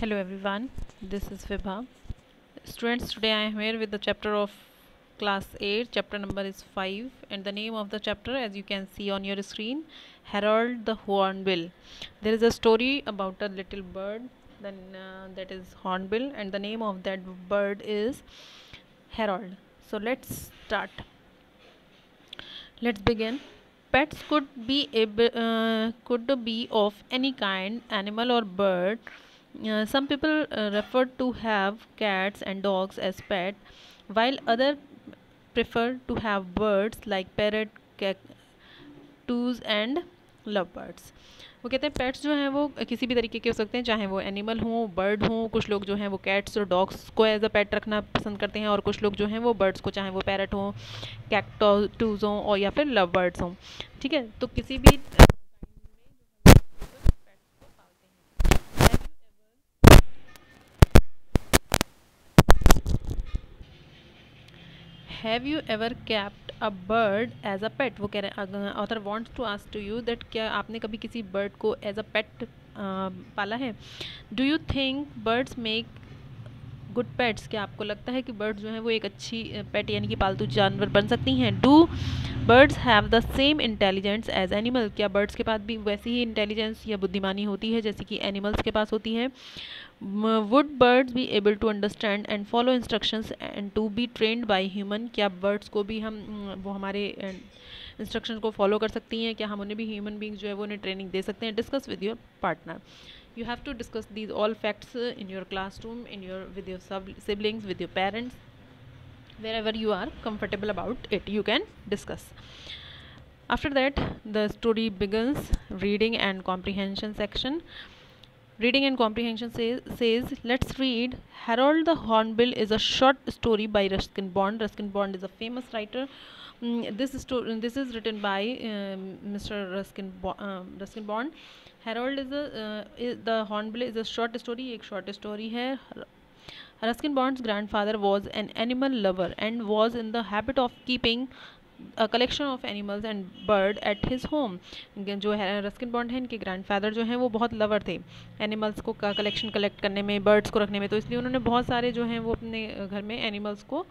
Hello everyone, this is Vibha. Students, today I am here with the chapter of class 8. Chapter number is 5 and the name of the chapter as you can see on your screen, Harold the Hornbill. There is a story about a little bird then uh, that is Hornbill and the name of that bird is Harold. So let's start. Let's begin. Pets could be able, uh, could be of any kind, animal or bird uh, some people uh, refer to have cats and dogs as pet, while prefer to have birds like parrot, cactus and lovebirds. वो कहते हैं pets जो हैं वो किसी भी तरीके के हो सकते हैं चाहे वो एनिमल हों बर्ड हों कुछ लोग जो हैं वो कैट्स और डॉग्स को एज अ पेट रखना पसंद करते हैं और कुछ लोग जो हैं वो बर्ड्स को चाहे वो पैरट हों कैक्टूज हों और या फिर लव बर्ड्स हों ठीक है तो किसी भी have you ever kept a bird as a pet वो कह रहे हैं author wants to ask to you that क्या आपने कभी किसी बर्ड को एज अ पेट पाला है? Do you think birds make good pets क्या आपको लगता है कि बर्ड्स जो है वो एक अच्छी पेट यानी कि पालतू जानवर बन सकती हैं? Do birds have the same intelligence as animal क्या बर्ड्स के पास भी वैसी ही इंटेलिजेंस या बुद्धिमानी होती है जैसे कि एनिमल्स के पास होती है? Would birds be able to understand and follow instructions and to be trained by human क्या बर्ड्स को भी हम वो हमारे इंस्ट्रक्शन को फॉलो कर सकती हैं? क्या हम उन्हें भी ह्यूमन बींग्स जो है वो उन्हें ट्रेनिंग दे सकते हैं? Discuss with your partner you have to discuss these all facts in your classroom in your with your siblings with your parents wherever you are comfortable about it you can discuss. After that the story begins reading and comprehension section. Reading and comprehension says, says let's read harold the hornbill is a short story by ruskin bond. Ruskin bond is a famous writer. Mm, this story this is written by um, mr ruskin, Bo um, ruskin bond Harold is the hornbill is a short story एक short story है। Ruskin Bond's grandfather was an animal lover and was in the habit of keeping a collection of animals and bird at his home जो है Ruskin bond है, इनके grand father जो हैं, वो बहुत लवर थे। एनिमल्स को कलेक्शन कलेक्ट करने में बर्ड्स को रखने में तो इसलिए उन्होंने बहुत सारे जो हैं, वो अपने घर में एनिमल्स को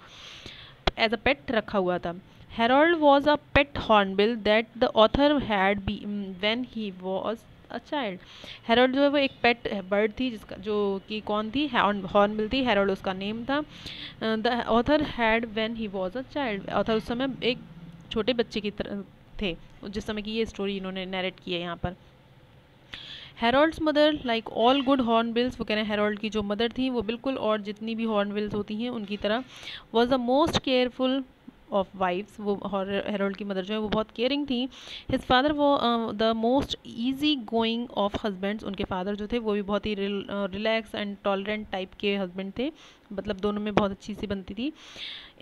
एज अ पेट रखा हुआ था। Harold was a pet hornbill that the author had be when he was a child Harold जो है वो एक पेट बर्ड थी जिसका, जो कि कौन थी? हॉर्नबिल थी हेरोल्ड उसका नेम था। The author had when he was a child author उस समय एक छोटे बच्चे की तरह थे, जिस समय की ये स्टोरी इन्होंने नरेट की है यहाँ पर। Harold's mother like all good hornbills वो कह रहे हैं हेरोल्ड की जो मदर थी, वो बिल्कुल और जितनी भी हॉर्नबिल्स होती हैं, उनकी तरह was the most careful of wives वो हेरोल्ड की मदर जो है वो बहुत केयरिंग थी। हिज फादर वो the most easy going of husbands उनके फादर जो थे वो भी बहुत ही रिलैक्स एंड टॉलरेंट टाइप के हस्बैंड थे। मतलब दोनों में बहुत अच्छी सी बनती थी।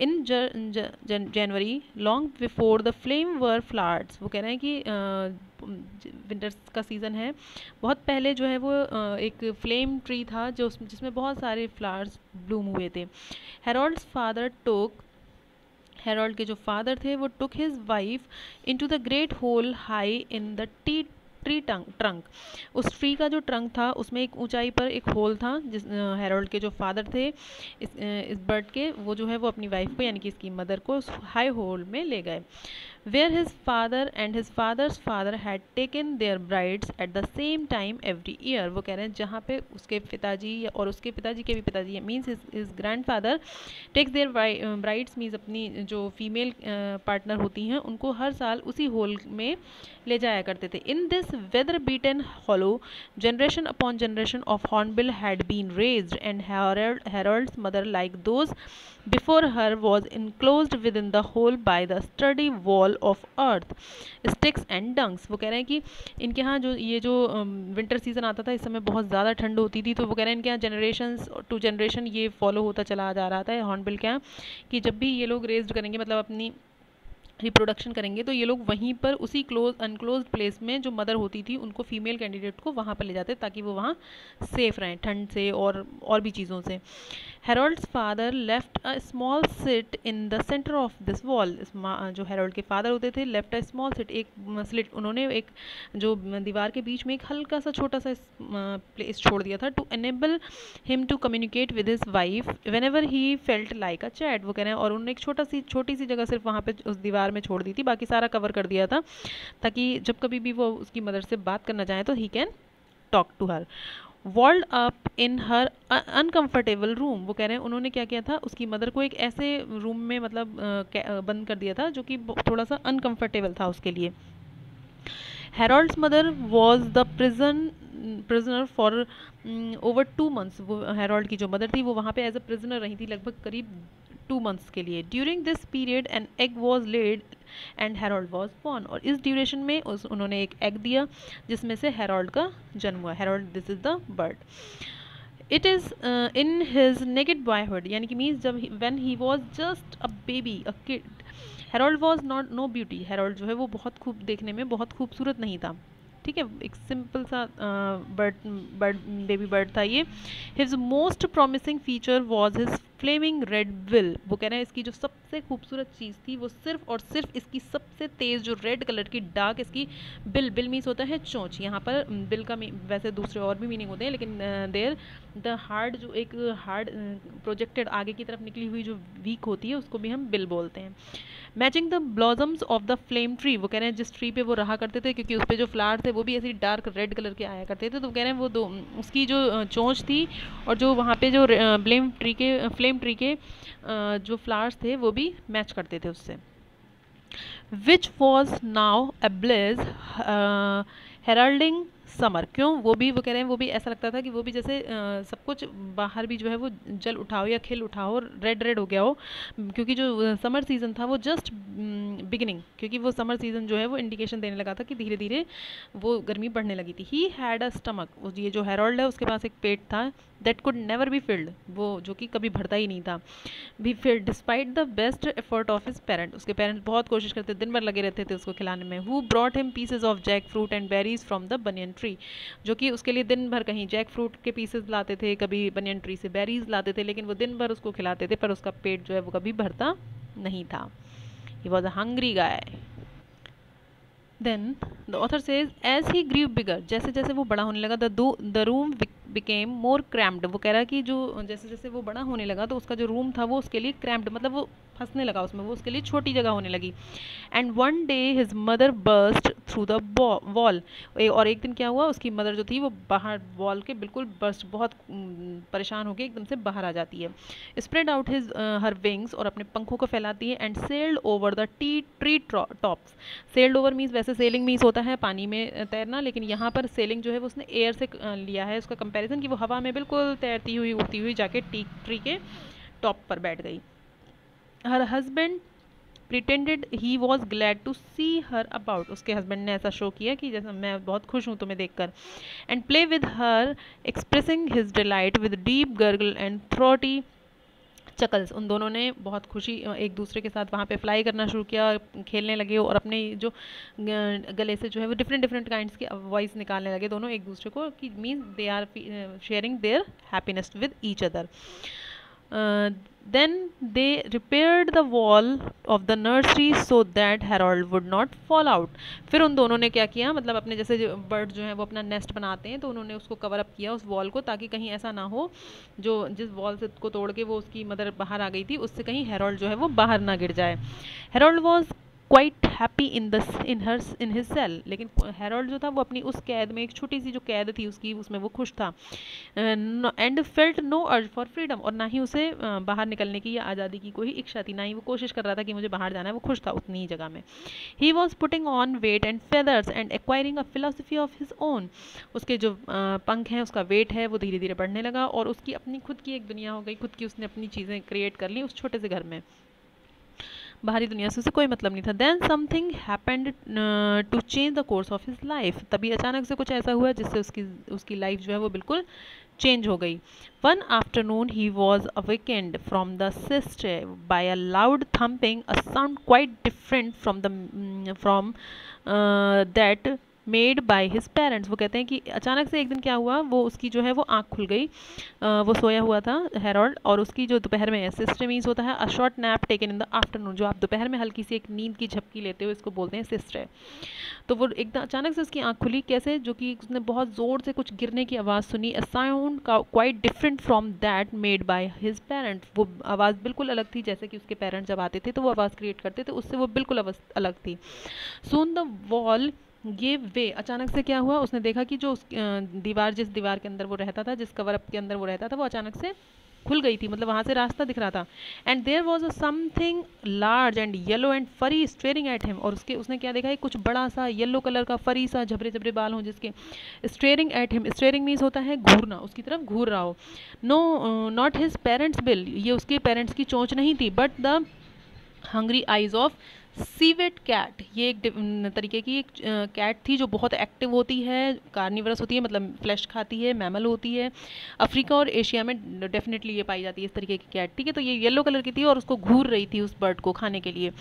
In January long before the flame were flowers वो कह रहे हैं कि विंटर्स का सीज़न है। बहुत पहले जो है वो एक फ्लेम ट्री था जो जिसमें बहुत सारे फ्लावर्स ब्लूम हुए थे। हेरोल्ड्स फादर टोक हेरोल्ड के जो फादर थे, वो took his wife into the great hole high in the tea tree trunk उस ट्री का जो ट्रंक था, उसमें एक ऊंचाई पर एक होल था, जिस हेरोल्ड के जो फादर थे, इस इस बर्ड के, वो जो है वो अपनी वाइफ को, यानी कि इसकी मदर को उस हाई होल में ले गए। Where his father and his father's father had taken their brides at the same time every year वो कह रहे हैं, जहाँ पे उसके पिताजी और उसके पिताजी के भी पिताजी means his grandfather takes their brides means अपनी जो फीमेल पार्टनर होती हैं, उनको हर साल उसी होल में ले जाया करते थे। In this weather beaten hollow generation upon generation of hornbill had been raised and Harold's mother like those before her was enclose within the hole by the study of earth sticks and dunks वो कह रहे हैं कि इनके यहाँ जो, ये जो विंटर सीज़न आता था, इस समय बहुत ज़्यादा ठंड होती थी तो वो कह रहे हैं इनके यहाँ जनरेशन टू जनरेशन ये फॉलो होता चला जा रहा था हॉर्नबिल के यहाँ, कि जब भी ये लोग रेस्ड करेंगे मतलब अपनी रिप्रोडक्शन करेंगे तो ये लोग वहीं पर उसी क्लोज अनक्लोज प्लेस में जो मदर होती थी, उनको फीमेल कैंडिडेट को वहाँ पर ले जाते ताकि वो वहाँ सेफ़ रहें, ठंड से और और भी चीज़ों से। Harold's father left a small sit in the centre of this wall जो हेरोल्ड के फादर होते थे लेफ़्ट अ स्मॉल सिट एक स्लिट उन्होंने एक, जो दीवार के बीच में एक हल्का सा छोटा सा प्लेस छोड़ दिया था to enable him to communicate with his wife whenever he felt like a chat वो कह रहे हैं। और उन्होंने एक छोटा सी, छोटी सी जगह सिर्फ़ वहाँ पर उस दीवार में छोड़ दी थी, बाकी सारा कवर कर दिया था, ताकि जब कभी भी वो उसकी मदर से बात करना चाहें तो he can talk to her walled up in her uncomfortable room वो कह रहे हैं, उन्होंने क्या किया था? उसकी मदर को एक ऐसे रूम में मतलब बंद कर दिया था, जो कि थोड़ा सा अनकम्फर्टेबल था उसके लिए। Harold's mother was the prison prisoner for over two months वो हेरोल्ड की जो मदर थी, वो वहाँ पे एज अ प्रिजनर रही थी, लगभग करीब टू मंथ्स के लिए। During this period an egg was laid and Harold was born और इस ड्यूरेशन में उस, उन्होंने एक एग दिया, जिसमें से हेरोल्ड का जन्म हुआ। Harold this is the bird it is in his naked boyhood यानी कि मीन्स जब when he was just a baby a kid Harold was not no beauty Harold जो है, वो बहुत खूब देखने में बहुत खूबसूरत नहीं था। ठीक है? एक सिंपल सा बर्ड बर्ड बेबी बर्ड था ये। His most promising feature was his flaming red bill वो कह रहे हैं इसकी जो सबसे खूबसूरत चीज़ थी वो सिर्फ़ और सिर्फ़ इसकी सबसे तेज़ जो रेड कलर की डार्क इसकी बिल बिल मीन्स होता है चोंच। यहाँ पर बिल का वैसे दूसरे और भी मीनिंग होते हैं, लेकिन देर, द हार्ड जो एक हार्ड प्रोजेक्टेड आगे की तरफ़ निकली हुई जो वीक होती है, उसको भी हम बिल बोलते हैं। Matching the blossoms of the flame tree, वो कह रहे हैं जिस ट्री पे वो रहा करते थे, क्योंकि उस पर जो फ्लावर थे वो भी ऐसी डार्क रेड कलर के आया करते थे तो कह रहे हैं वो दो उसकी जो चोंच थी और जो वहाँ पे जो ब्लेम ट्री के, फ्लेम ट्री के जो फ्लावर्स थे वो भी मैच करते थे उससे। Which was now ablaze heralding summer. क्यों? वो भी वो कह रहे हैं वो भी ऐसा लगता था कि वो भी जैसे आ, सब कुछ बाहर भी जो है वो जल उठाओ या खिल उठाओ रेड रेड हो गया हो। क्योंकि जो समर सीज़न था वो जस्ट बिगिनिंग। क्योंकि वो समर सीज़न जो है वो इंडिकेशन देने लगा था कि धीरे धीरे वो गर्मी बढ़ने लगी थी। ही हैड अ स्टमक ये जो हेरोल्ड है उसके पास एक पेट था that could never be filled वो जो कि कभी भरता ही नहीं था। Be filled despite the best effort of his parent उसके पेरेंट्स बहुत कोशिश करते दिन भर लगे रहते थे उसको खिलाने में। Who brought him pieces of jackfruit and berries from the banyan tree जो कि उसके लिए दिन भर कहीं जैक फ्रूट के पीसेज लाते थे, कभी बनियन ट्री से बेरीज लाते थे, लेकिन वो दिन भर उसको खिलाते थे, पर उसका पेट जो है वो कभी भरता नहीं था। He was a hungry guy then the author says as he grew bigger जैसे जैसे वो बड़ा होने लगा the room became more crammed वो कह रहा कि जो, जैसे जैसे वो बड़ा होने लगा तो उसका जो रूम था, वो उसके लिए क्रैम्ड मतलब वो फंसने लगा उसमें, वो उसके लिए छोटी जगह होने लगी। And one day his mother burst through the wall और एक दिन क्या हुआ, उसकी मदर जो थी, वो बाहर वॉल के बिल्कुल बर्स्ट बहुत परेशान होकर एकदम से बाहर आ जाती है। Spread out his her wings और अपने पंखों को फैलाती है and sailed over the tea tree tops sailed over means वैसे सेलिंग मीन्स होता है पानी में तैरना, लेकिन यहाँ पर सेलिंग जो है, वो उसने एयर से लिया है, उसका कंपैरिजन कि वो हवा में बिल्कुल तैरती हुई, उड़ती हुई जाके टी ट्री के टॉप पर बैठ गई। Her husband pretended he was glad to see her about उसके हस्बैंड ने ऐसा शो किया कि जैसे मैं बहुत खुश हूँ तुम्हें देखकर। And play with her expressing his delight with deep gargle and throaty chuckles, उन दोनों ने बहुत खुशी एक दूसरे के साथ वहाँ पे फ्लाई करना शुरू किया खेलने लगे और अपने जो गले से जो है वो डिफरेंट डिफरेंट काइंड्स की वॉइस निकालने लगे दोनों एक दूसरे को कि means they are sharing their happiness with each other then they repaired the wall of the nursery so that Harold would not fall out. फिर उन दोनों ने क्या किया? मतलब अपने जैसे जो बर्ड जो हैं, वो अपना नेस्ट बनाते हैं तो उन्होंने उसको कवर अप किया उस वॉल को ताकि कहीं ऐसा ना हो, जो जिस वॉल से को तोड़ के वो उसकी मदर बाहर आ गई थी, उससे कहीं हेरोल्ड जो है, वो बाहर ना गिर जाए। Harold was quite happy in the in her in his cell लेकिन हेरोल्ड जो था, वो अपनी उस कैद में, एक छोटी सी जो कैद थी, उसकी, उसमें वो खुश था। And felt no urge for freedom और ना ही उसे बाहर निकलने की या आज़ादी की कोई इच्छा थी, ना ही वो कोशिश कर रहा था कि मुझे बाहर जाना है। वो खुश था उतनी ही जगह में। He was putting on weight and feathers and acquiring a philosophy of his own उसके जो पंख हैं, उसका वेट है, वो धीरे धीरे बढ़ने लगा और उसकी अपनी, खुद की एक दुनिया हो गई। खुद की उसने अपनी चीज़ें क्रिएट कर ली उस छोटे से घर में। बाहरी दुनिया से उसे कोई मतलब नहीं था। Then something happened to change the course of his life तभी अचानक से कुछ ऐसा हुआ जिससे उसकी उसकी लाइफ जो है वो बिल्कुल चेंज हो गई। One afternoon he was awakened from the siesta by a loud thumping a sound quite different from the from that made by his parents वो कहते हैं कि अचानक से एक दिन क्या हुआ? वो उसकी जो है, वो आँख खुल गई। वो सोया हुआ था हेरोल्ड और उसकी जो दोपहर में सिस्टर मीन्स होता है a short nap taken in the afternoon जो आप दोपहर में हल्की सी एक नींद की झपकी लेते हो इसको बोलते हैं सिस्टर तो वो एकदम अचानक से उसकी आँख खुली, कैसे? जो कि उसने बहुत ज़ोर से कुछ गिरने की आवाज़ सुनी a sound quite different from that made by his parents वो आवाज़ बिल्कुल अलग थी, जैसे कि उसके पेरेंट्स जब आते थे तो वो आवाज़ क्रिएट करते थे, उससे वो बिल्कुल अलग थी. सुन द वॉल ये वे, अचानक से क्या हुआ? उसने देखा कि जो उस दीवार, जिस दीवार के अंदर वो रहता था, जिस कवर अप के अंदर वो रहता था, वो अचानक से खुल गई थी मतलब वहाँ से रास्ता दिख रहा था। And there was a something large and yellow and furry staring at him और उसके, उसने क्या देखा? है कुछ बड़ा सा येलो कलर का फरी सा झबरे झबरे बाल हों जिसके staring at him staring means होता है घूरना, उसकी तरफ़ घूर रहा हो। No not his parents bill ये उसके पेरेंट्स की चोंच नहीं थी but the hungry eyes of civet cat, ये एक तरीके की एक कैट थी जो बहुत एक्टिव होती है, कार्निवरस होती है मतलब फ्लैश खाती है, मैमल होती है। अफ्रीका और एशिया में डेफिनेटली ये पाई जाती है इस तरीके की कैट, ठीक है? तो ये येलो कलर की थी और उसको घूर रही थी उस बर्ड को खाने के लिए,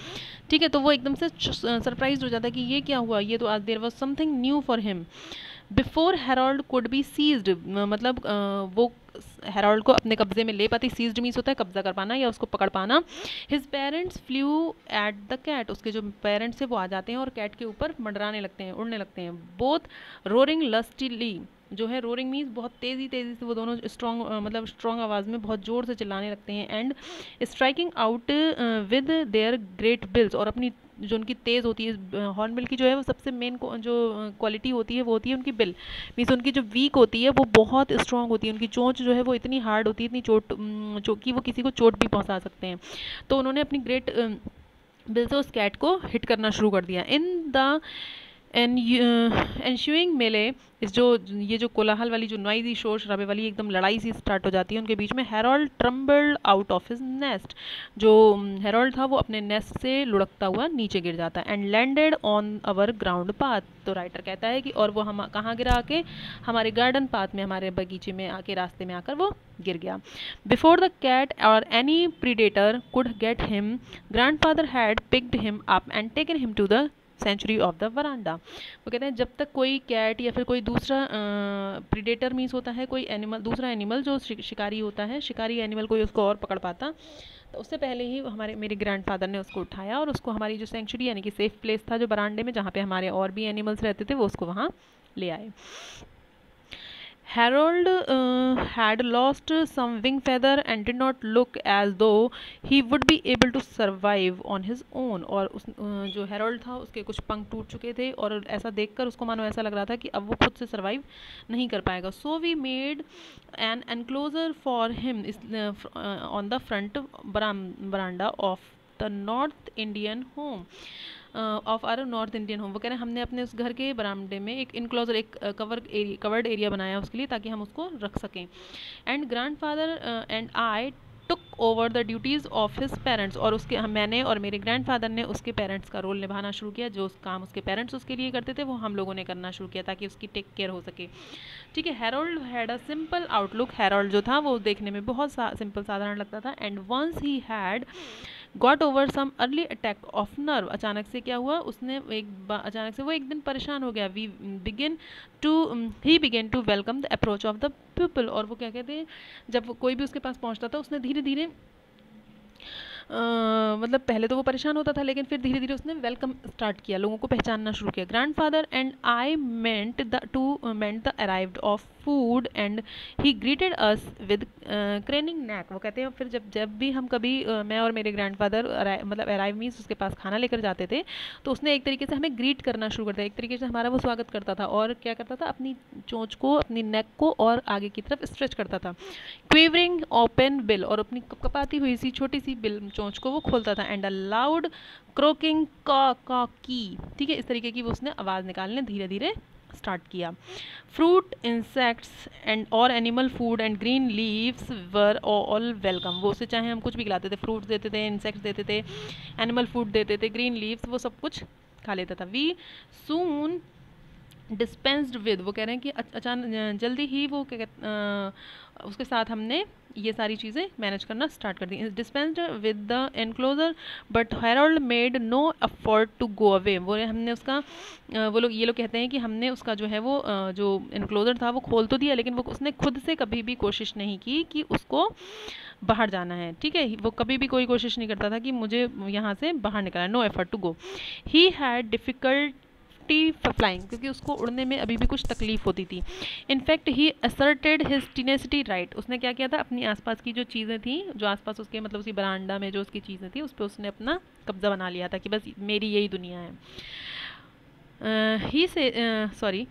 ठीक है? तो वो एकदम से सरप्राइज़ हो जाता है कि ये क्या हुआ? ये तो आज there was something new for him. Before Harold could be seized मतलब वो हेरोल्ड को अपने कब्जे में ले पाती, सीज्ड मीन्स होता है कब्जा कर पाना या उसको पकड़ पाना। His parents flew at the cat उसके जो पेरेंट्स है वो आ जाते हैं और कैट के ऊपर मंडराने लगते हैं, उड़ने लगते हैं। बोथ रोरिंग लस्टिली जो है रोरिंग मीन्स बहुत तेज़ी तेज़ी से वो दोनों स्ट्रॉन्ग मतलब स्ट्रॉन्ग आवाज़ में बहुत ज़ोर से चिल्लाने लगते हैं and striking out with their great bills और अपनी जो उनकी तेज़ होती है हॉर्नबिल की जो है वो सबसे मेन जो क्वालिटी होती है, वो होती है उनकी बिल मीन्स उनकी जो वीक होती है वो बहुत स्ट्रॉन्ग होती है, उनकी चोंच जो है वो इतनी हार्ड होती है, इतनी चोट चो कि वो किसी को चोट भी पहुँचा सकते हैं। तो उन्होंने अपनी ग्रेट बिल से उस कैट को हिट करना शुरू कर दिया। इन द एन एनश्यूइंग मेले, इस जो, ये जो कोलाहल वाली, जो नॉइजी, शोर शराबे वाली एकदम लड़ाई सी स्टार्ट हो जाती है, उनके बीच में Harold tumbled out of his nest जो हेरोल्ड था, वो अपने नेस्ट से लुढ़कता हुआ नीचे गिर जाता है and landed on our ground path तो राइटर कहता है कि, और वो हम, कहाँ गिरा आके? हमारे गार्डन पाथ में, हमारे बगीचे में आके, रास्ते में आकर वो गिर गया. बिफोर द कैट और any predator could get him grandfather had picked him up and taken him to the sanctuary of the veranda वो कहते हैं, जब तक कोई कैट या फिर कोई दूसरा प्रीडेटर मीन्स होता है, कोई एनिमल दूसरा एनिमल जो शिकारी होता है, शिकारी एनिमल कोई उसको और पकड़ पाता तो उससे पहले ही हमारे, मेरे ग्रैंडफादर ने उसको उठाया और उसको हमारी जो सेंचुरी यानी कि सेफ़ प्लेस था, जो बरांडे में जहाँ पे हमारे और भी एनिमल्स रहते थे, वो उसको वहाँ ले आए। Uh, had lost some wing feather and did not look as though he would be able to survive on his own. और उस uh, जो हेरोल्ड था उसके कुछ पंख टूट चुके थे और ऐसा देखकर उसको मानो ऐसा लग रहा था कि अब वो खुद से सर्वाइव नहीं कर पाएगा। So we made an enclosure for him on the front veranda of the north Indian home of our north Indian home वो कह रहे हैं हमने अपने उस घर के बरामदे में एक इनक्लोजर एक कवर एरिया कवर्ड एरिया बनाया उसके लिए ताकि हम उसको रख सकें। And grandfather and I took over the duties of his parents और उसके हम मैंने और मेरे ग्रैंडफादर ने उसके पेरेंट्स का रोल निभाना शुरू किया। जो काम उसके पेरेंट्स उसके लिए करते थे वो हम लोगों ने करना शुरू किया ताकि उसकी टेक केयर हो सके। ठीक है Harold had a simple outlook Harold जो था वो देखने में बहुत सा, सिंपल साधारण लगता था। And once he had got over some early attack of nerve अचानक से क्या हुआ? उसने एक अचानक से वो एक दिन परेशान हो गया। We begin to he began to welcome the approach of the people और वो क्या कहते हैं? जब कोई भी उसके पास पहुँचता था, उसने धीरे धीरे मतलब पहले तो वो परेशान होता था लेकिन फिर धीरे धीरे उसने वेलकम स्टार्ट किया लोगों को पहचानना शुरू किया। Grandfather and I meant the to meant the arrived of food and he greeted us with craning neck वो कहते हैं फिर जब जब भी हम कभी uh, मैं और मेरे ग्रैंडफादर मतलब अराइव मीन्स उसके पास खाना लेकर जाते थे तो उसने एक तरीके से हमें ग्रीट करना शुरू कर दिया एक तरीके से हमारा वो स्वागत करता था और क्या करता था अपनी चोंच को अपनी नेक को और आगे की तरफ़ स्ट्रेच करता था। क्वेवरिंग ओपन बिल और अपनी कपाती हुई सी छोटी सी बिल चोंच को वो खोलता था एंड अ लाउड क्रोकिंग का ठीक है, इस तरीके की वो उसने आवाज़ निकालने धीरे धीरे स्टार्ट किया फ्रूट इंसेक्ट्स एंड और animal food and green leaves were all welcome वो उसे चाहे हम कुछ भी खिलाते थे फ्रूट्स देते थे इंसेक्ट्स देते थे एनिमल फ़ूड देते थे ग्रीन लीव्स वो सब कुछ खा लेता था। वी सून डिस्पेंस्ड विद वो कह रहे हैं कि अचानक जल्दी ही वो क्या उसके साथ हमने ये सारी चीज़ें मैनेज करना स्टार्ट कर दी। Dispensed with the enclosure but Harold made no effort to go away वो हमने उसका वो लोग, ये लोग कहते हैं कि हमने उसका जो है वो जो एनक्लोजर था वो खोल तो दिया, लेकिन वो उसने खुद से कभी भी कोशिश नहीं की कि उसको बाहर जाना है। ठीक है? वो कभी भी कोई कोशिश नहीं करता था कि मुझे यहाँ से बाहर निकलना no effort to go he had difficult difficulty flying क्योंकि उसको उड़ने में अभी भी कुछ तकलीफ़ होती थी। In fact he asserted his tenacity right उसने क्या किया था? अपनी आसपास की जो चीज़ें थी, जो आसपास उसके मतलब उसकी बरांडा में जो उसकी चीज़ें थी, उस पर उसने अपना कब्जा बना लिया था कि बस मेरी यही दुनिया है। He say sorry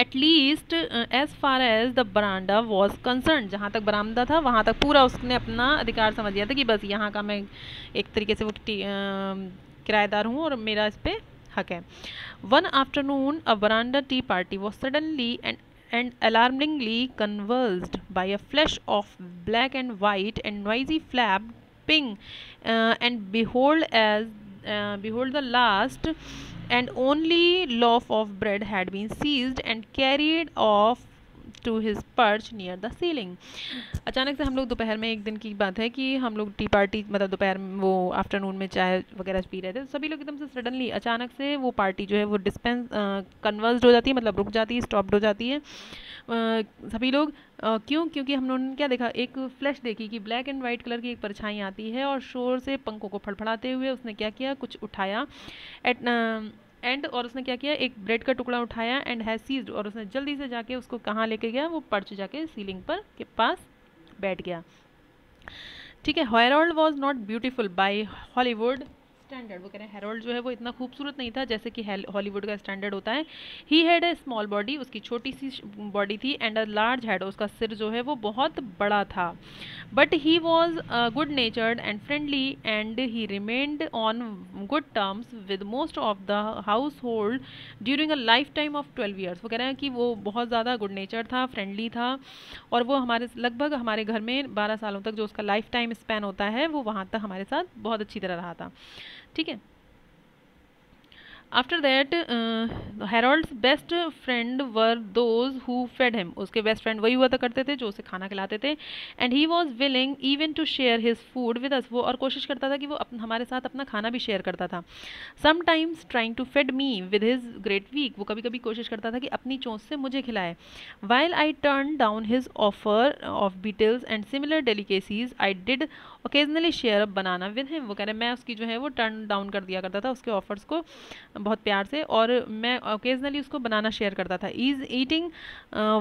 at least as far as the veranda was concern जहाँ तक बरामदा था, वहाँ तक पूरा उसने अपना अधिकार समझ लिया था कि बस यहाँ का मैं एक तरीके से वो किराएदार हूँ और मेरा इस पर One afternoon, a veranda tea party was suddenly and and alarmingly convulsed by a flash of black and white and noisy flap ping uh, and behold as uh, behold the last and only loaf of bread had been seized and carried off to his perch near the ceiling अचानक से हम लोग दोपहर में एक दिन की बात है कि हम लोग टी पार्टी मतलब दोपहर में वो आफ्टरनून में चाय वगैरह पी रहे थे तो सभी लोग एकदम से सडनली अचानक से वो पार्टी जो है वो डिस्पेंस कन्वर्स्ड हो जाती है मतलब रुक जाती है स्टॉप्ड हो जाती है। सभी लोग क्यों? क्योंकि हम लोगों ने क्या देखा? एक फ्लैश देखी कि ब्लैक एंड वाइट कलर की एक परछाई आती है और शोर से पंखों को फड़फड़ाते हुए उसने क्या किया? कुछ उठाया। एट एंड और उसने क्या किया? एक ब्रेड का टुकड़ा उठाया एंड हैज़ सीज्ड और उसने जल्दी से जाके उसको कहाँ लेके गया? वो पर्च जाके सीलिंग पर के पास बैठ गया। ठीक है Harold was not beautiful by Hollywood standard वो कह रहे हैं हेरोल्ड जो है वो इतना खूबसूरत नहीं था जैसे कि हॉलीवुड का स्टैंडर्ड होता है। He had a small body उसकी छोटी सी बॉडी थी एंड अ लार्ज हैड उसका सिर जो है वो बहुत बड़ा था। But he was good natured and friendly and he remained on good terms with most of the household during a lifetime of twelve years वो कह रहे हैं कि वो बहुत ज़्यादा गुड नेचर था फ्रेंडली था और वो हमारे लगभग हमारे घर में बारह सालों तक जो उसका लाइफ टाइम स्पैन होता है, वो वहाँ तक हमारे साथ बहुत अच्छी तरह रहा था। ठीक है? After that Harold's best friend were those who fed him उसके बेस्ट फ्रेंड वही हुआ था करते थे जो उसे खाना खिलाते थे. And he was willing even to share his food with us वो और कोशिश करता था कि वो अप, हमारे साथ अपना खाना भी शेयर करता था. Sometimes trying to fed me with his great beak वो कभी कभी कोशिश करता था कि अपनी चोंच से मुझे खिलाए. While I turn down his offer of beetles and similar delicacies I did occasionally share up banana with him वो कह रहे मैं उसकी जो है वो टर्न डाउन कर दिया करता था, उसके ऑफर्स को बहुत प्यार से और मैं ओकेजनली उसको बनाना शेयर करता था। His eating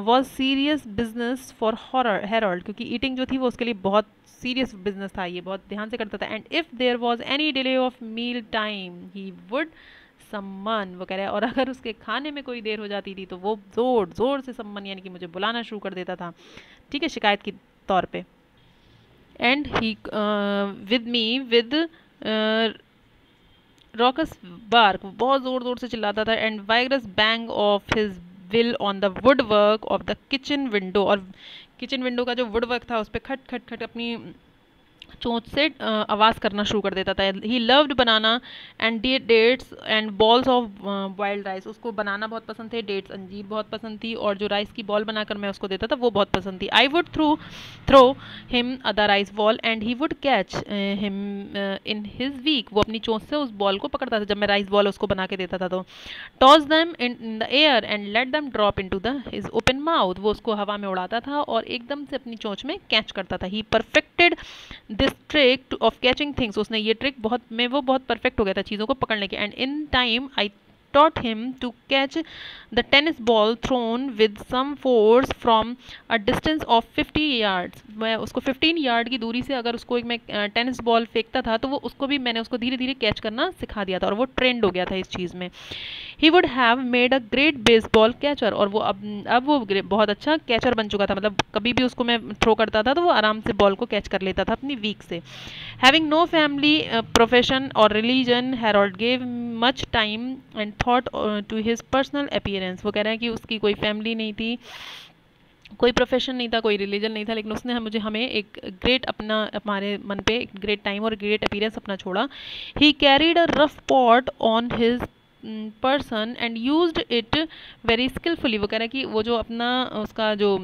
was serious business for horror Harold क्योंकि ईटिंग जो थी वो उसके लिए बहुत सीरियस बिज़नेस था, ये बहुत ध्यान से करता था। And if there was any delay of meal time he would सम्मान वो कह रहे हैं। और अगर उसके खाने में कोई देर हो जाती थी तो वो ज़ोर ज़ोर से सम्मान यानी कि मुझे बुलाना शुरू कर देता था। ठीक है, शिकायत के तौर and he with me with raucous bark बहुत ज़ोर ज़ोर से चिल्लाता था and virus bang of his bill on the woodwork of the kitchen window और किचन विंडो का जो वुड वर्क था, उस पर खट खट खट अपनी चोंच से आवाज़ करना शुरू कर देता था। He loved banana and the dates and balls of boiled rice उसको बनाना बहुत पसंद थे डेट्स अंजीर बहुत पसंद थी और जो राइस की बॉल बनाकर मैं उसको देता था, वो बहुत पसंद थी। I would through throw him a the rice ball and he would catch him in his beak वो अपनी चोंच से उस बॉल को पकड़ता था, जब मैं राइस बॉल उसको बना के देता था। तो toss them in the air and let them drop into the open mouth वो उसको हवा में उड़ाता था और एकदम से अपनी चोंच में कैच करता था। He perfected this trick of catching things उसने ये ट्रिक बहुत, में वो बहुत परफेक्ट हो गया था चीज़ों को पकड़ने के and in time I taught him to catch the tennis ball thrown with some force from a distance of 50 yards. मैं उसको 15 यार्ड की दूरी से अगर उसको एक मैं टेनिस बॉल फेंकता था तो वो उसको भी मैंने उसको धीरे धीरे कैच करना सिखा दिया था और वो ट्रेंड हो गया था इस चीज़ में। He would have made a great baseball catcher और वो अब अब वो बहुत अच्छा कैचर बन चुका था। मतलब कभी भी उसको मैं थ्रो करता था तो वो आराम से बॉल को कैच कर लेता था अपनी वीक से। हैविंग नो फैमिली प्रोफेशन और religion Harold gave much time and thought to his personal appearance वो कह रहे हैं कि उसकी कोई फैमिली नहीं थी, कोई प्रोफेशन नहीं था, कोई रिलीजन नहीं था, लेकिन उसने मुझे, हमें एक ग्रेट अपना, हमारे मन पे एक ग्रेट टाइम और ग्रेट अपीयरेंस अपना छोड़ा। He carried a rough pot on his person and use it very skilfully वो कह रहा है कि वो जो अपना, उसका जो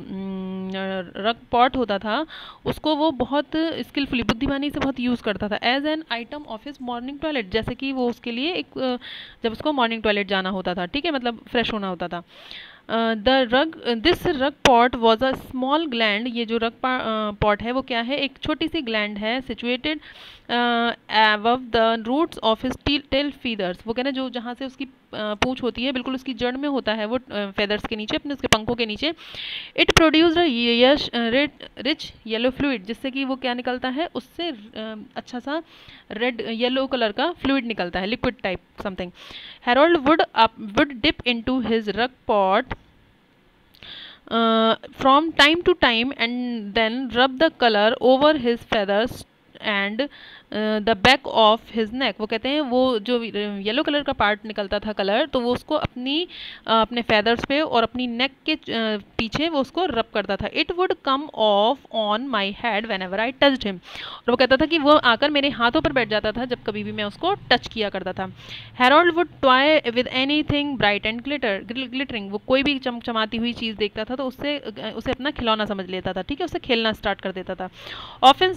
रग पॉट होता था, उसको वो बहुत स्किलफुली बुद्धिमानी से बहुत यूज़ करता था. As an item of his morning toilet जैसे कि वो उसके लिए एक, जब उसको मॉर्निंग टॉयलेट जाना होता था, ठीक है मतलब फ्रेश होना होता था. The rug, this rug pot was a small gland, ये जो रग पॉट है वो क्या है? एक छोटी सी ग्लैंड है सिचुएटेड एव the roots of tail feathers वो कहना जो जहाँ से उसकी पूछ होती है, बिल्कुल उसकी जड़ में होता है वो फेदर्स के नीचे, अपने उसके पंखों के नीचे। It produces red rich yellow fluid जिससे कि वो क्या निकलता है, उससे अच्छा सा रेड येलो कलर का फ्लूड निकलता है liquid type something Harold would would dip into his rug pot from time to time and then rub the color over his feathers and the back of his neck वो कहते हैं, वो जो yellow colour का part निकलता था colour तो वो उसको अपनी अपने फैदर्स पे और अपनी नेक के पीछे वो उसको रब करता था। It would come off on my hand whenever I touched him और वो कहता था कि वो आकर मेरे हाथों पर बैठ जाता था जब कभी भी मैं उसको टच किया करता था। Harold would toy with anything bright and glitter glittering वो कोई भी चमचमाती हुई चीज़ देखता था तो उससे उसे अपना खिलौना समझ लेता था, ठीक है? उससे खेलना स्टार्ट कर देता था। Of often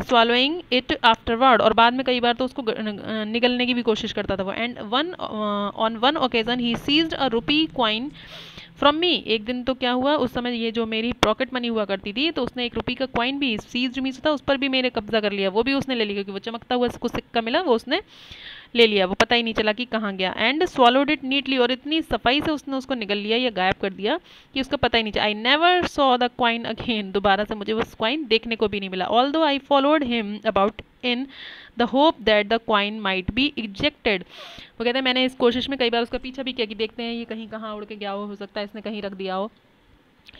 swallowing it after afterward और बाद में कई बार तो उसको निगलने की भी कोशिश करता था वो। And one on one occasion he seized a rupee coin from me एक दिन तो क्या हुआ, उस समय ये जो मेरी पॉकेट मनी हुआ करती थी तो उसने एक रुपी का क्वाइन भी सीज्ड मीन्स था, उस पर भी मेरे कब्जा कर लिया, वो भी उसने ले लिया, क्योंकि वो चमकता हुआ उसको सिक्का मिला, वो उसने ले लिया, वो पता ही नहीं चला कि कहाँ गया। एंड स्वॉलोड इट नीटली और इतनी सफ़ाई से उसने उसको निकल लिया या गायब कर दिया कि उसका पता ही नहीं चला। I never saw the coin again दोबारा से मुझे वो क्वाइन देखने को भी नहीं मिला। Although I followed him about in the hope that the coin might be ejected वो कहते हैं, मैंने इस कोशिश में कई बार उसका पीछा भी किया कि देखते हैं ये कहीं कहाँ उड़ के गया हो हो सकता है इसने कहीं रख दिया हो.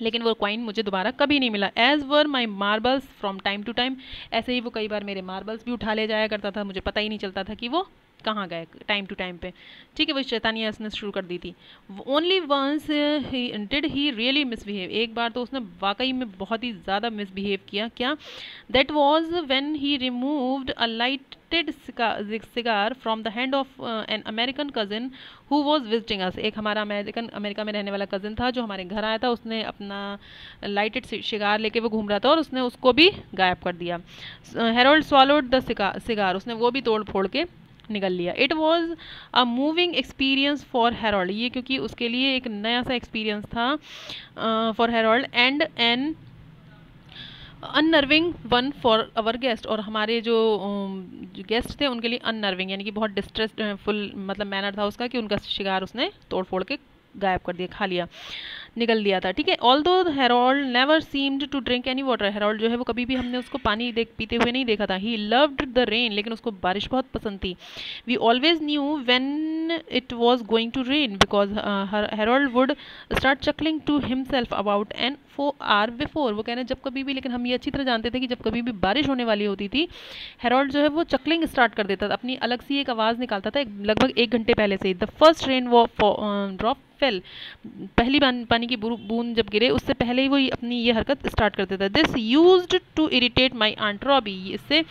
लेकिन वो क्वाइन मुझे दोबारा कभी नहीं मिला. As were my marbles from time to time ऐसे ही वो कई बार मेरे मार्बल्स भी उठा ले जाया करता था, मुझे पता ही नहीं चलता था कि वो कहाँ गए टाइम टू टाइम पे। ठीक है वो शैतानियाँ उसने शुरू कर दी थी। Only once did he really misbehave एक बार तो उसने वाकई में बहुत ही ज़्यादा मिसबिहेव किया। क्या? That was when he removed a lighted cigar from the hand of an American cousin who was visiting us एक हमारा अमेरिकन अमेरिका में रहने वाला कज़न था जो हमारे घर आया था। उसने अपना लाइटेड शिगार लेके वो घूम रहा था और उसने उसको भी गायब कर दिया। हेरोल्ड स्वालोड द सिगार उसने वो भी तोड़ फोड़ के निकल लिया। It was a moving experience for Harold ये क्योंकि उसके लिए एक नया सा एक्सपीरियंस था for Harold and an unnerving one for our guest और हमारे जो गेस्ट थे, उनके लिए अननर्विंग यानी कि बहुत डिस्ट्रेस फुल मतलब मैनर था उसका कि उनका शिकार उसने तोड़ फोड़ के गायब कर दिया, खा लिया। निकल दिया था, ठीक है? Although Harold never seemed to drink any water Harold जो है वो कभी भी हमने उसको पानी देख, पीते हुए नहीं देखा था। ही लव्ड द रेन लेकिन उसको बारिश बहुत पसंद थी। We always knew when it was going to rain because Harold would start chuckling to himself about an four hour before वो कह रहे हैं, जब कभी भी, लेकिन हम ये अच्छी तरह जानते थे कि जब कभी भी बारिश होने वाली होती थी हेरोल्ड जो है वो चकलिंग स्टार्ट कर देता था। अपनी अलग सी एक आवाज़ निकालता था लगभग एक घंटे पहले से द फ़र्स्ट रेन वो ड्रॉप फेल पहली पानी की बूंद जब गिरे, उससे पहले ही वो अपनी ये हरकत स्टार्ट कर देता this use to irritate my aunt Ruby इससे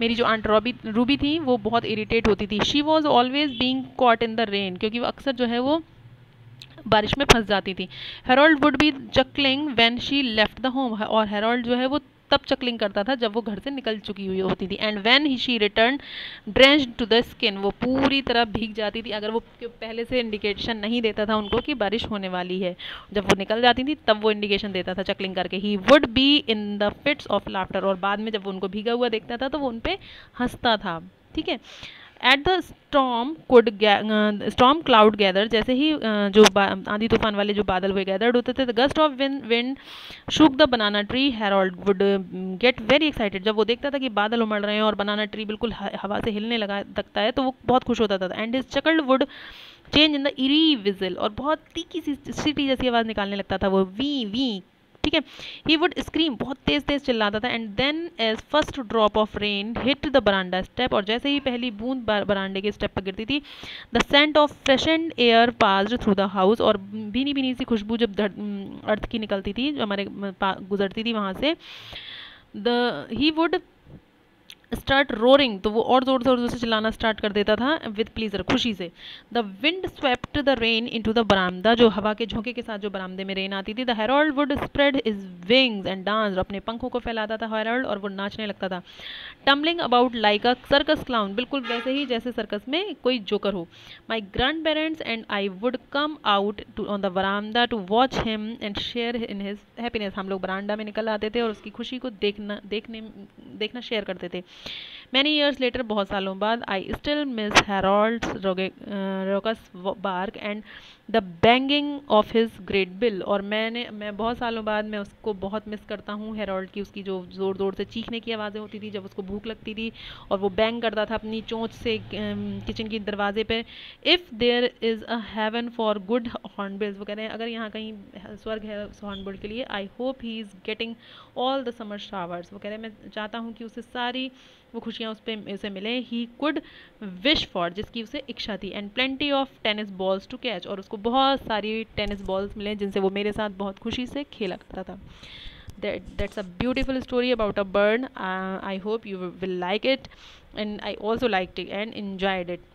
मेरी जो आंट रॉबी रूबी थी, वो बहुत इरीटेट होती थी। She was always being caught in the rain क्योंकि वो अक्सर जो है वो बारिश में फंस जाती थी। Harold would be chuckling when she left the home और हेरोल्ड जो है वो तब चकलिंग करता था जब वो घर से निकल चुकी हुई होती थी। And when he she return drench to the skin वो पूरी तरह भीग जाती थी। अगर वो पहले से इंडिकेशन नहीं देता था उनको कि बारिश होने वाली है, जब वो निकल जाती थी, तब वो इंडिकेशन देता था चकलिंग करके। He would be in the fits of laughter और बाद में जब वो उनको भीगा हुआ देखता था तो वो उन पर हंसता था। ठीक है? At the storm could storm cloud gather जैसे ही uh, जो आंधी तूफ़ान वाले जो बादल हुए गैदर्ड होते थे gust of wind wind shook the banana tree Harold would get very excited जब वो देखता था कि बादल उमड़ रहे हैं और बनाना ट्री बिल्कुल हवा से हिलने लगा लगता है तो वो बहुत खुश होता था। And his chuckled would change in the eerie whistle और बहुत तीखी सी सीटी जैसी आवाज़ निकालने लगता था वो वी वी ठीक है? ही वुड स्क्रीम बहुत तेज़ तेज़ चिल्लाता था and then as first drop of rain hit the veranda step और जैसे ही पहली बूंद बरांडे के स्टेप पर गिरती थी the scent of fresh and air passed through the house और भीनी भीनी सी खुशबू जब अर्थ की निकलती थी, जो हमारे गुजरती थी वहाँ से the he would start roaring तो वो और ज़ोर ज़ोर से चिल्लाना स्टार्ट कर देता था विद प्लीजर खुशी से। The wind swept the rain into the veranda जो हवा के झोंके के साथ जो बरामदे में रेन आती थी the Harold would spread his wings and dance अपने पंखों को फैलाता था हेरोल्ड और वो नाचने लगता था। Tumbling about like a circus clown बिल्कुल वैसे ही जैसे सर्कस में कोई जोकर हो। My grandparents and I would come out to on the veranda to watch him and share in his happiness हम लोग बरामदा में निकल आते थे और उसकी खुशी को देखना, देखने, देखना शेयर करते थे। मैनी ईयर्स लेटर बहुत सालों बाद I still miss Harold raucous bark and the banging of his great bill और मैंने, मैं बहुत सालों बाद मैं उसको बहुत मिस करता हूँ हेरोल्ड की उसकी जो ज़ोर ज़ोर से चीखने की आवाज़ें होती थी, जब उसको भूख लगती थी और वो बैंग करता था अपनी चोंच से किचन की दरवाजे पे। If there is a heaven for good hornbills वो कह रहे हैं, अगर यहाँ कहीं स्वर्ग है उस हॉर्नबिल के लिए I hope he is getting all the summer showers वो कह रहे हैं, मैं चाहता हूँ कि उसे सारी वो खुशियाँ उस पर उसे मिले। ही कुड विश फॉर जिसकी उसे इच्छा थी। And plenty of tennis balls to catch और उसको बहुत सारी टेनिस बॉल्स मिले जिनसे वो मेरे साथ बहुत खुशी से खेला करता था। That that's a beautiful story about a bird. Uh, i hope you will like it. And i also liked it and enjoyed it.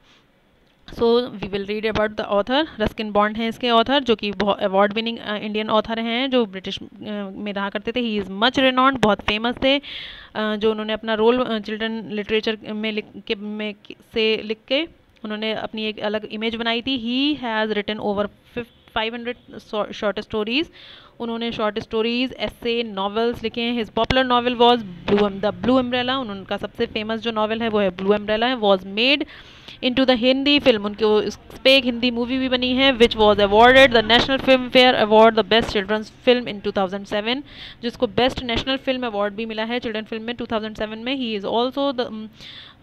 So we will read about the author Ruskin Bond हैं इसके author जो कि award winning Indian author हैं जो British uh, में रहा करते थे। ही इज़ मच रेनॉन्ड बहुत फ़ेमस थे uh, जो उन्होंने अपना रोल चिल्ड्रन लिटरेचर में लिख के में से लिख के उन्होंने अपनी एक अलग इमेज बनाई थी। He has written over fifty five hundred short stories उन्होंने शॉर्ट स्टोरीज़ ऐसे नॉवेल्स लिखे हैं। His popular novel was blue the blue umbrella उनका सबसे फ़ेमस जो नॉवल है वो है ब्लू एम्ब्रेला है। Was made into the Hindi film उनकी इस पर एक हिंदी मूवी भी बनी है which was awarded the national film fare award the best children's film in 2007 जिसको बेस्ट नेशनल फ़िल्म अवार्ड भी मिला है चिल्ड्रन फ़िल्म में 2007 में। He is also the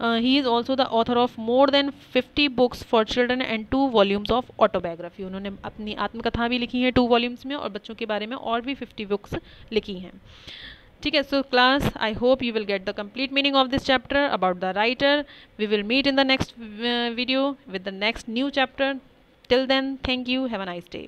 he is also the author of more than 50 books for children and two volumes of autobiography उन्होंने अपनी आत्मकथा भी लिखी है टू वॉल्यूम्स में और बच्चों के बारे में और भी फिफ्टी बुक्स लिखी हैं। ठीक है so class I hope you will get the complete meaning of this chapter about the writer we will meet in the next video with the next new chapter till then thank you have a nice day